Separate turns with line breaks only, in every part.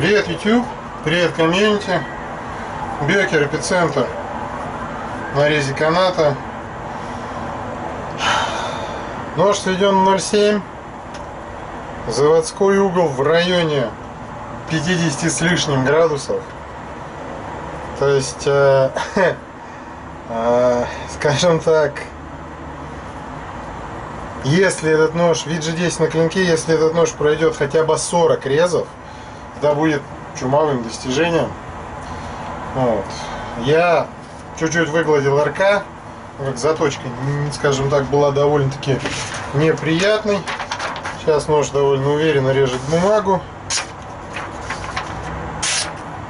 Привет, YouTube! Привет, комьюнити! Бекер, эпицентр. Нарезе каната. Нож сведен 0,7. Заводской угол в районе 50 с лишним градусов. То есть, э, э, скажем так, если этот нож, вид G10 на клинке, если этот нож пройдет хотя бы 40 резов, это будет чумовым достижением. Вот. Я чуть-чуть выгладил РК, как заточка, скажем так, была довольно-таки неприятной. Сейчас нож довольно уверенно режет бумагу.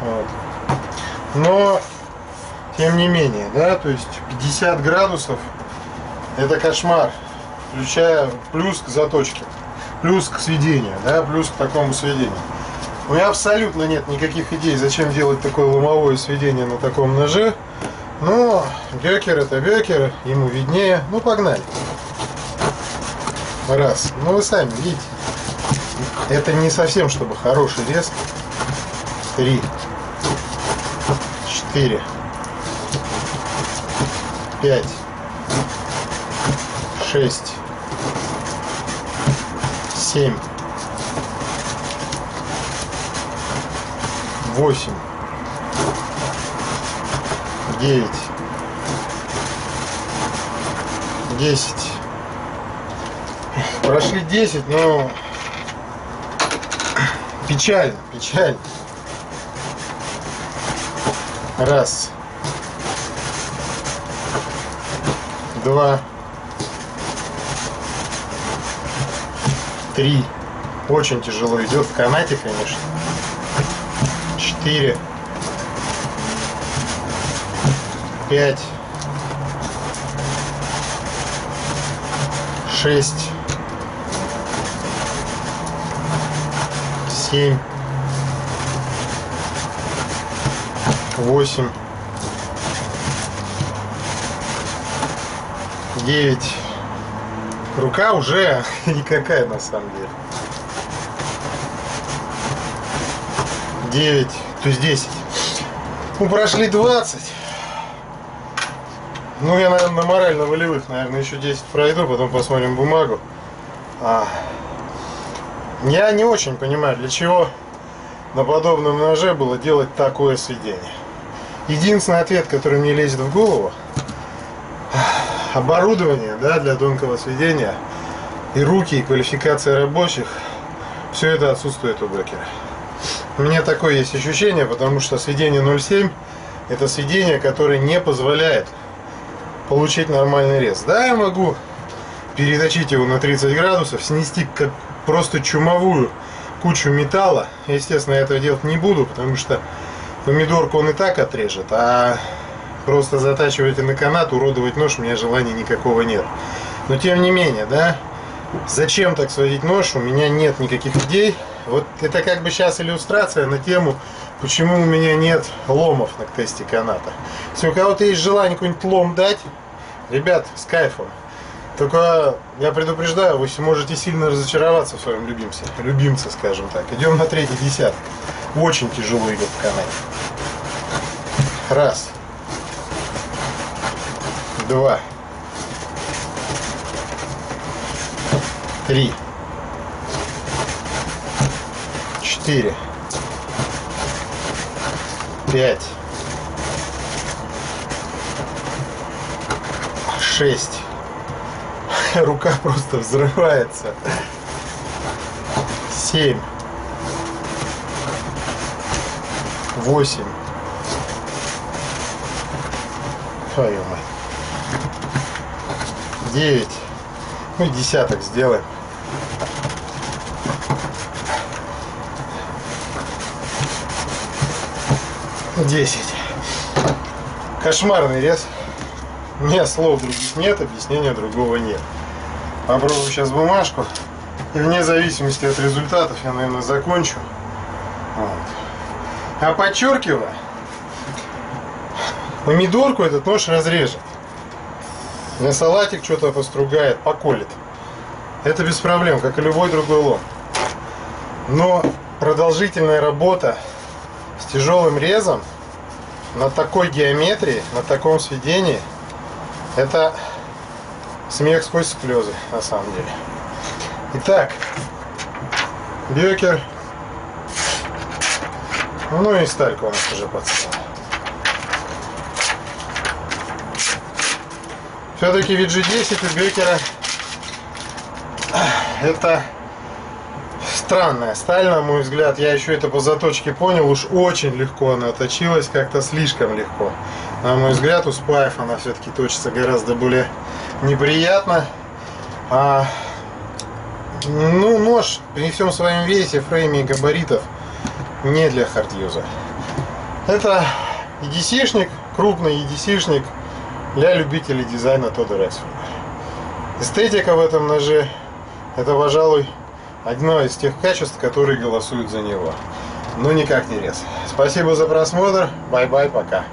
Вот. Но, тем не менее, да, то есть 50 градусов это кошмар, включая плюс к заточке, плюс к сведению, да, плюс к такому сведению. У меня абсолютно нет никаких идей, зачем делать такое ломовое сведение на таком ноже. Но бекер это бекер, ему виднее. Ну, погнали. Раз. Ну, вы сами видите. Это не совсем, чтобы хороший рез. Три. Четыре. Пять. Шесть. Семь. Восемь, девять, десять. Прошли десять, но печально, печально. Раз. Два. Три. Очень тяжело идет в канате, конечно четыре, пять, шесть, семь, восемь, девять. Рука уже никакая на самом деле. Девять то есть 10. Ну, прошли 20. Ну, я, наверное, на морально-волевых, наверное, еще 10 пройду, потом посмотрим бумагу. А, я не очень понимаю, для чего на подобном ноже было делать такое сведение. Единственный ответ, который мне лезет в голову, оборудование да, для тонкого сведения и руки, и квалификация рабочих, все это отсутствует у брокера. У меня такое есть ощущение, потому что сведение 0,7 это сведение, которое не позволяет получить нормальный рез. Да, я могу переточить его на 30 градусов, снести как просто чумовую кучу металла. Естественно, я этого делать не буду, потому что помидорку он и так отрежет, а просто затачивать на канат, уродовать нож, у меня желания никакого нет. Но тем не менее, да, зачем так сводить нож, у меня нет никаких идей. Вот это как бы сейчас иллюстрация на тему, почему у меня нет ломов на тесте каната. Если у кого-то есть желание какой-нибудь лом дать, ребят, с кайфом. Только я предупреждаю, вы можете сильно разочароваться в своем любимце. Любимце, скажем так. Идем на третий десяток. Очень тяжело идет в канате. Раз. Два. Три. Четыре, пять, шесть. Рука просто взрывается. Семь, восемь. Твою мать. Девять. Ну, десяток сделаем. 10. Кошмарный рез. У меня слов других нет, объяснения другого нет. Попробую сейчас бумажку. И вне зависимости от результатов я, наверное, закончу. Вот. А подчеркиваю, помидорку этот нож разрежет. На салатик что-то постругает, поколет. Это без проблем, как и любой другой лом. Но продолжительная работа с тяжелым резом на такой геометрии, на таком сведении, это смех сквозь слезы, на самом деле. Итак, бёкер, ну и сталька у нас уже подсела. Все-таки VG10 у бёкера это странная сталь, на мой взгляд. Я еще это по заточке понял. Уж очень легко она точилась, как-то слишком легко. На мой взгляд, у спаев она все-таки точится гораздо более неприятно. А, ну, нож при всем своем весе, фрейме и габаритов не для хардюза. Это EDC-шник, крупный EDC-шник для любителей дизайна Тодда Рексфорда. Эстетика в этом ноже это, пожалуй, одно из тех качеств, которые голосуют за него. Но никак не рез. Спасибо за просмотр. Bye-bye, пока.